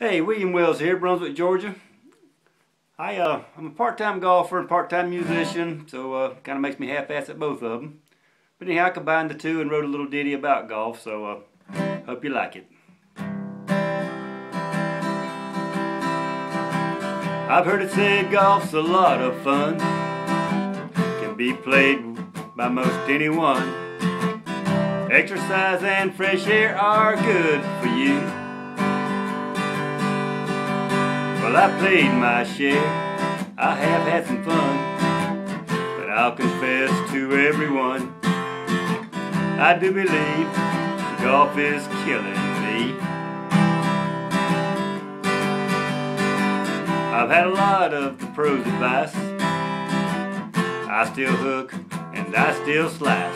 Hey, William Wells here, Brunswick, Georgia. I, uh, I'm a part-time golfer and part-time musician, so uh, kind of makes me half-ass at both of them. But anyhow, I combined the two and wrote a little ditty about golf, so uh, hope you like it. I've heard it said golf's a lot of fun, can be played by most anyone. Exercise and fresh air are good for you. Well, I played my share, I have had some fun, but I'll confess to everyone, I do believe golf is killing me. I've had a lot of the pros' advice, I still hook and I still slice.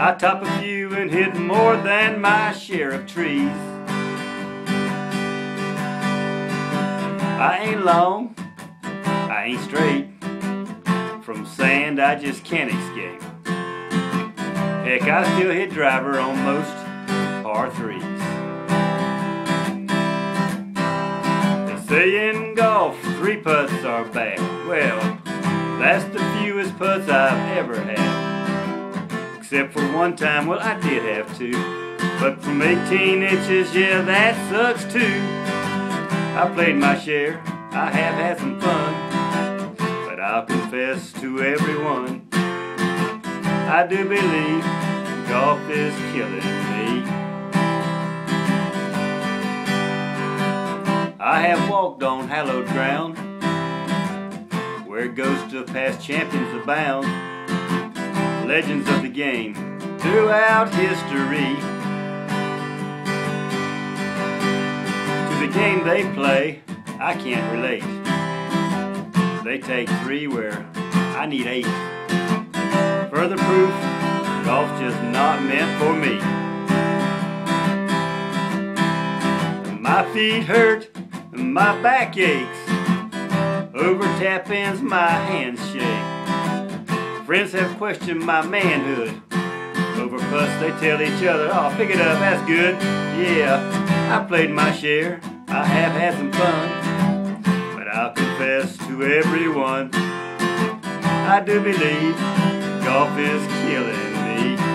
I top a few and hit more than my share of trees. I ain't long, I ain't straight. From sand I just can't escape. Heck, I still hit driver on most par threes. They say in golf three putts are bad. Well, that's the fewest putts I've ever had. Except for one time, well I did have two. But from 18 inches, yeah, that sucks too. I played my share, I have had some fun, but I'll confess to everyone, I do believe golf is killing me. I have walked on hallowed ground, where ghosts of past champions abound, legends of the game throughout history. Game they play, I can't relate. They take three where I need eight. Further proof, golf's just not meant for me. My feet hurt, my back aches. Over tap ins, my hands shake. Friends have questioned my manhood. Over putts, they tell each other, oh, pick it up, that's good. Yeah, I played my share. I have had some fun, but I'll confess to everyone, I do believe golf is killing me.